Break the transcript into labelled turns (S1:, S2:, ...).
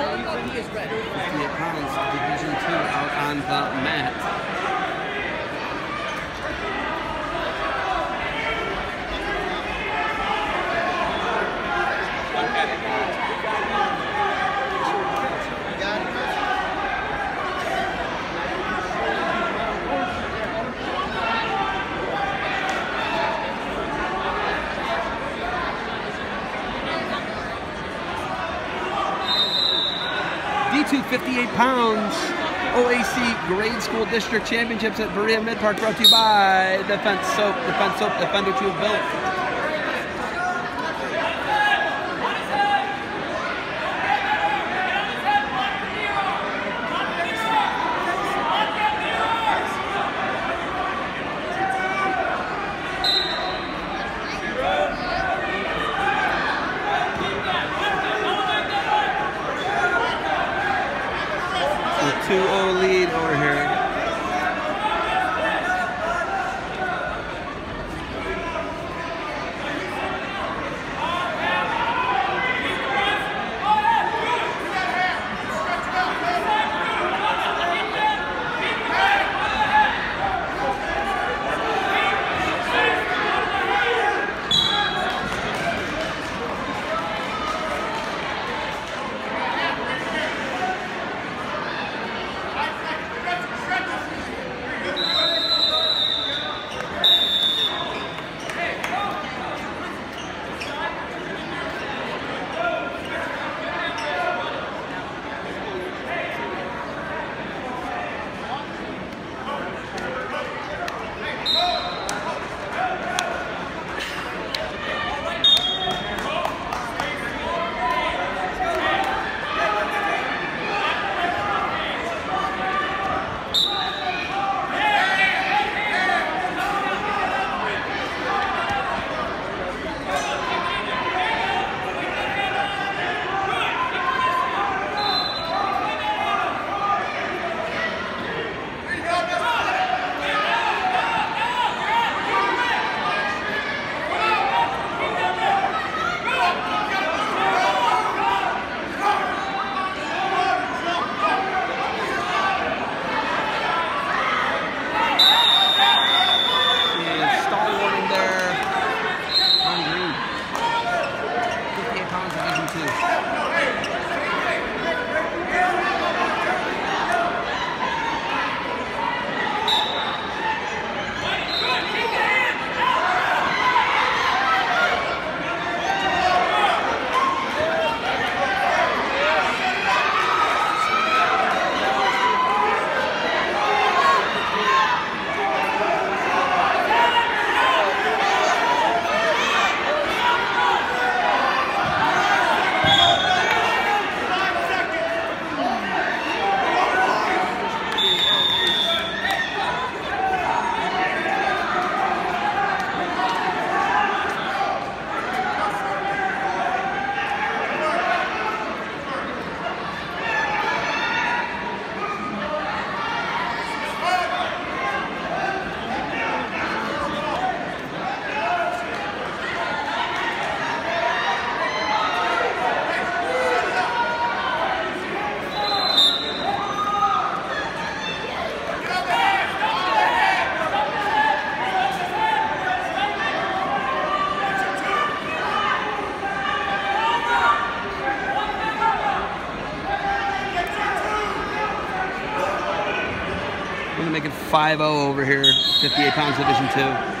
S1: 58 pounds, Division Two, out on the mat. D2 58 pounds. OAC Grade School District Championships at Berea Mid Park brought to you by Defense Soap, Defense Soap, Defender 2 Built. The 2-0 lead 58 pounds, Division It 5-0 over here, 58 pounds, Division 2.